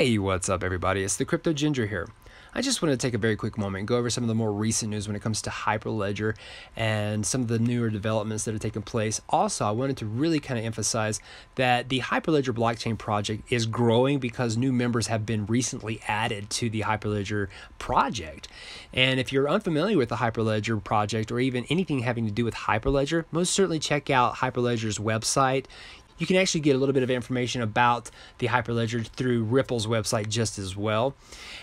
Hey, what's up, everybody? It's the Crypto Ginger here. I just want to take a very quick moment and go over some of the more recent news when it comes to Hyperledger and some of the newer developments that are taking place. Also, I wanted to really kind of emphasize that the Hyperledger blockchain project is growing because new members have been recently added to the Hyperledger project. And if you're unfamiliar with the Hyperledger project or even anything having to do with Hyperledger, most certainly check out Hyperledger's website you can actually get a little bit of information about the Hyperledger through Ripple's website just as well.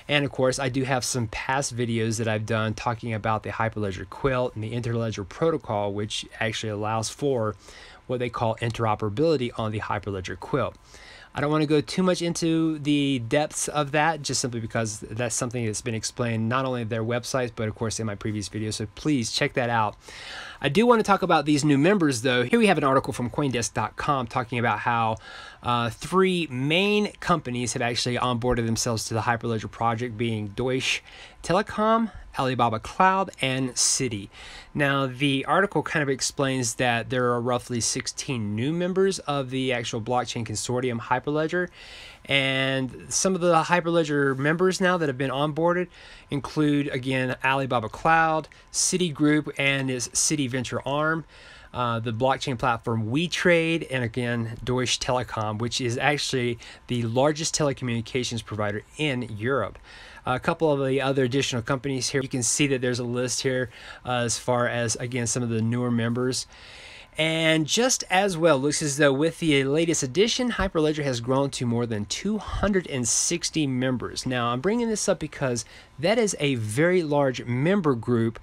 And of course, I do have some past videos that I've done talking about the Hyperledger Quilt and the Interledger protocol, which actually allows for what they call interoperability on the Hyperledger Quilt. I don't want to go too much into the depths of that, just simply because that's something that's been explained not only their websites, but of course in my previous video. So please check that out. I do want to talk about these new members, though. Here we have an article from Coindesk.com talking about how uh, three main companies have actually onboarded themselves to the Hyperledger project, being Deutsche Telekom, Alibaba Cloud, and Citi. Now, the article kind of explains that there are roughly 16 new members of the actual blockchain consortium Hyperledger, and some of the Hyperledger members now that have been onboarded include, again, Alibaba Cloud, Citigroup, and its Citi Venture arm. Uh, the blockchain platform WeTrade, and again, Deutsche Telekom, which is actually the largest telecommunications provider in Europe. A couple of the other additional companies here, you can see that there's a list here uh, as far as, again, some of the newer members. And just as well, looks as though with the latest edition, Hyperledger has grown to more than 260 members. Now, I'm bringing this up because that is a very large member group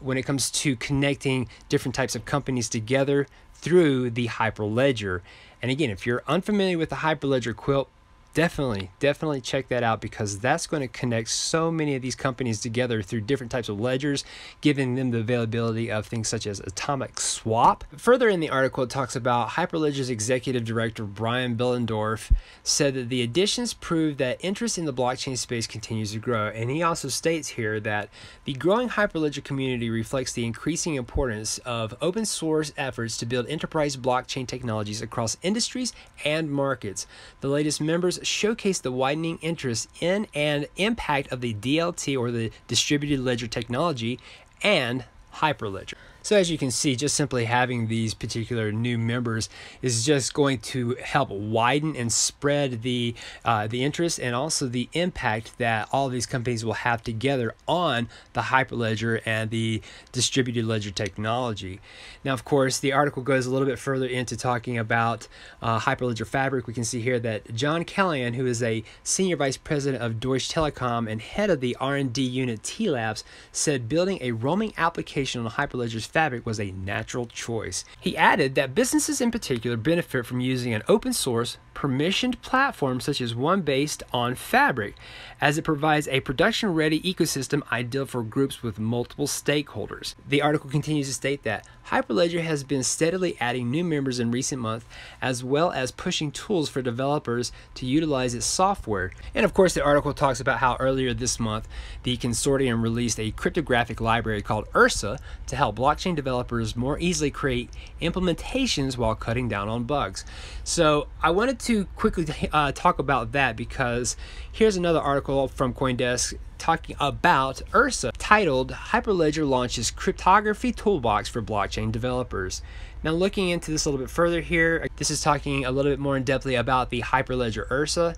when it comes to connecting different types of companies together through the Hyperledger. And again, if you're unfamiliar with the Hyperledger quilt, definitely, definitely check that out because that's going to connect so many of these companies together through different types of ledgers, giving them the availability of things such as atomic swap. Further in the article, it talks about Hyperledger's executive director Brian Behlendorf said that the additions prove that interest in the blockchain space continues to grow. And he also states here that the growing Hyperledger community reflects the increasing importance of open source efforts to build enterprise blockchain technologies across industries and markets. The latest members showcase the widening interest in and impact of the DLT or the distributed ledger technology and Hyperledger. So as you can see, just simply having these particular new members is just going to help widen and spread the uh, the interest and also the impact that all these companies will have together on the Hyperledger and the distributed ledger technology. Now, of course, the article goes a little bit further into talking about uh, Hyperledger Fabric. We can see here that John Callahan, who is a senior vice president of Deutsche Telekom and head of the R&D unit T Labs, said building a roaming application on Hyperledger's Fabric was a natural choice. He added that businesses in particular benefit from using an open source, permissioned platform such as one based on Fabric, as it provides a production ready ecosystem ideal for groups with multiple stakeholders. The article continues to state that Hyperledger has been steadily adding new members in recent months, as well as pushing tools for developers to utilize its software. And of course, the article talks about how earlier this month, the consortium released a cryptographic library called Ursa to help blockchain developers more easily create implementations while cutting down on bugs. So I wanted to quickly uh, talk about that because here's another article from Coindesk talking about Ursa titled Hyperledger launches cryptography toolbox for blockchain developers. Now looking into this a little bit further here, this is talking a little bit more in depthly about the Hyperledger Ursa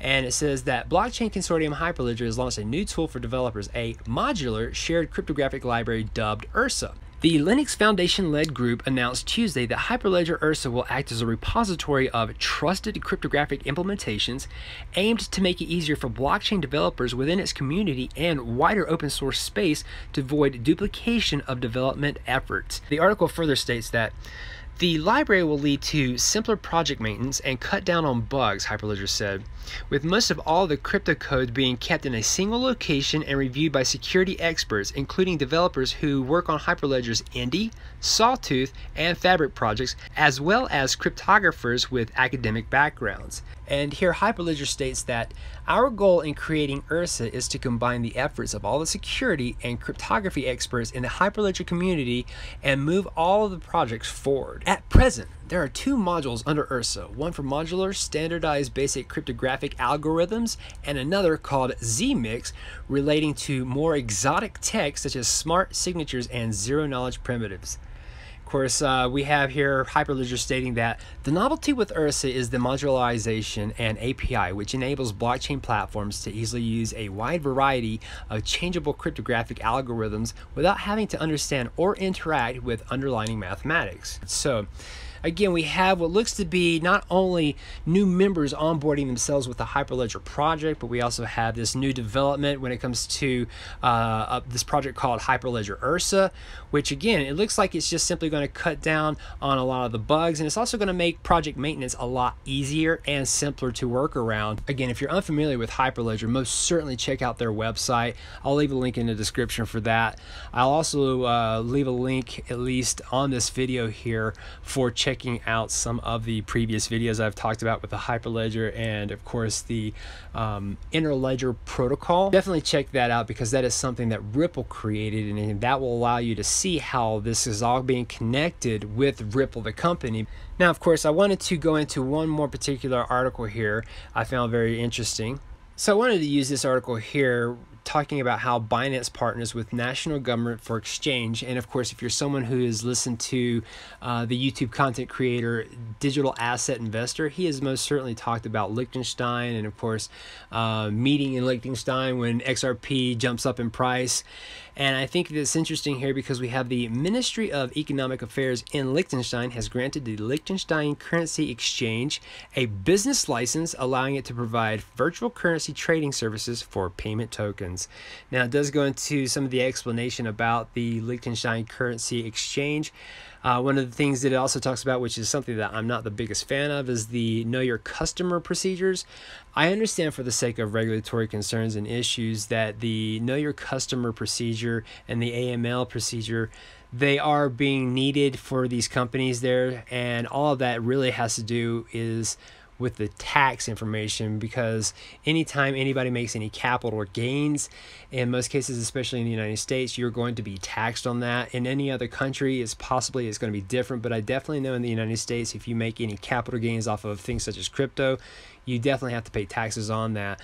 and it says that Blockchain Consortium Hyperledger has launched a new tool for developers, a modular shared cryptographic library dubbed Ursa. The Linux Foundation led group announced Tuesday that Hyperledger Ursa will act as a repository of trusted cryptographic implementations aimed to make it easier for blockchain developers within its community and wider open source space to avoid duplication of development efforts. The article further states that the library will lead to simpler project maintenance and cut down on bugs, Hyperledger said, with most of all the crypto code being kept in a single location and reviewed by security experts, including developers who work on Hyperledger's Indy, Sawtooth, and Fabric projects, as well as cryptographers with academic backgrounds. And here Hyperledger states that our goal in creating Ursa is to combine the efforts of all the security and cryptography experts in the Hyperledger community and move all of the projects forward. At present, there are two modules under Ursa, one for modular standardized basic cryptographic algorithms and another called ZMIX relating to more exotic tech such as smart signatures and zero knowledge primitives course, uh, we have here Hyperledger stating that the novelty with Ursa is the modularization and API, which enables blockchain platforms to easily use a wide variety of changeable cryptographic algorithms without having to understand or interact with underlying mathematics. So, again, we have what looks to be not only new members onboarding themselves with the Hyperledger project, but we also have this new development when it comes to uh, uh, this project called Hyperledger Ursa, which again, it looks like it's just simply going to cut down on a lot of the bugs, and it's also going to make project maintenance a lot easier and simpler to work around. Again, if you're unfamiliar with Hyperledger, most certainly check out their website. I'll leave a link in the description for that. I'll also uh, leave a link, at least on this video here, for checking checking out some of the previous videos I've talked about with the Hyperledger and of course the um, Interledger protocol. Definitely check that out because that is something that Ripple created and that will allow you to see how this is all being connected with Ripple the company. Now of course I wanted to go into one more particular article here I found very interesting. So I wanted to use this article here talking about how Binance partners with national government for exchange. And of course, if you're someone who has listened to uh, the YouTube content creator Digital Asset Investor, he has most certainly talked about Liechtenstein and, of course, uh, meeting in Liechtenstein when XRP jumps up in price. And I think it's interesting here because we have the Ministry of Economic Affairs in Liechtenstein has granted the Liechtenstein Currency Exchange a business license allowing it to provide virtual currency trading services for payment tokens. Now, it does go into some of the explanation about the Liechtenstein currency exchange. Uh, one of the things that it also talks about, which is something that I'm not the biggest fan of, is the know your customer procedures. I understand for the sake of regulatory concerns and issues that the know your customer procedure and the AML procedure they are being needed for these companies there and all of that really has to do is with the tax information because anytime anybody makes any capital gains, in most cases, especially in the United States, you're going to be taxed on that. In any other country, it's possibly it's going to be different, but I definitely know in the United States, if you make any capital gains off of things such as crypto, you definitely have to pay taxes on that.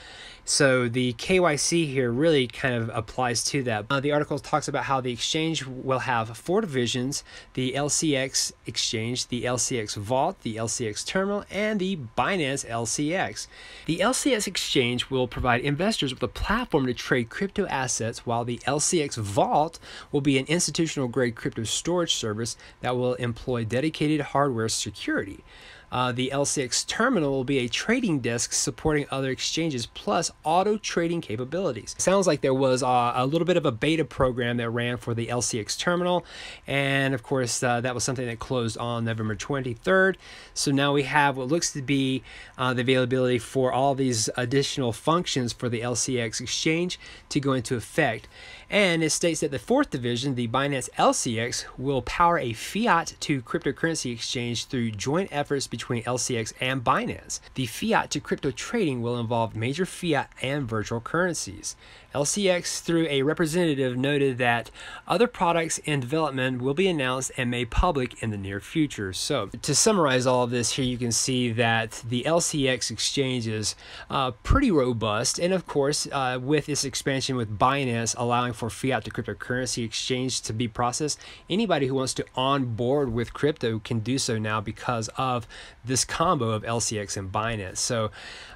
So the KYC here really kind of applies to that. Uh, the article talks about how the exchange will have four divisions, the LCX exchange, the LCX vault, the LCX terminal, and the Binance LCX. The LCX exchange will provide investors with a platform to trade crypto assets while the LCX vault will be an institutional grade crypto storage service that will employ dedicated hardware security. Uh, the LCX terminal will be a trading desk supporting other exchanges plus auto trading capabilities. Sounds like there was uh, a little bit of a beta program that ran for the LCX terminal, and of course, uh, that was something that closed on November 23rd. So now we have what looks to be uh, the availability for all these additional functions for the LCX exchange to go into effect. And it states that the fourth division, the Binance LCX, will power a fiat to cryptocurrency exchange through joint efforts between LCX and Binance. The fiat to crypto trading will involve major fiat and virtual currencies. LCX, through a representative, noted that other products in development will be announced and made public in the near future. So, to summarize all of this, here you can see that the LCX exchange is uh, pretty robust, and of course, uh, with its expansion with Binance allowing for fiat to cryptocurrency exchange to be processed, anybody who wants to onboard with crypto can do so now because of this combo of LCX and Binance. So,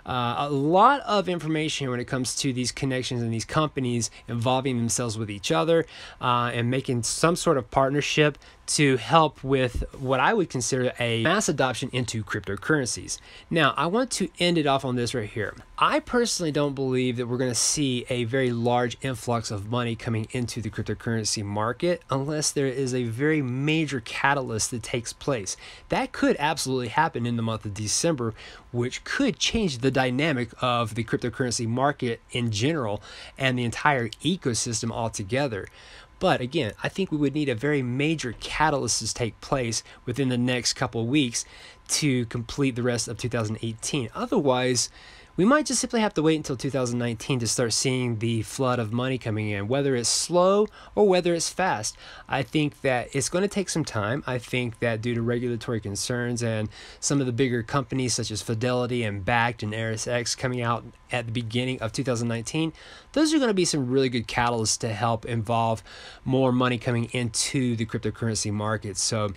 uh, a lot of information when it comes to these connections and these companies involving themselves with each other uh, and making some sort of partnership to help with what I would consider a mass adoption into cryptocurrencies. Now, I want to end it off on this right here. I personally don't believe that we're going to see a very large influx of money coming into the cryptocurrency market unless there is a very major catalyst that takes place. That could absolutely happen in the month of December, which could change the dynamic of the cryptocurrency market in general and the entire ecosystem altogether. But again, I think we would need a very major catalyst to take place within the next couple weeks to complete the rest of 2018. Otherwise, we might just simply have to wait until 2019 to start seeing the flood of money coming in, whether it's slow or whether it's fast. I think that it's going to take some time. I think that due to regulatory concerns and some of the bigger companies such as Fidelity and Bakkt and ErisX coming out at the beginning of 2019, those are going to be some really good catalysts to help involve more money coming into the cryptocurrency market. So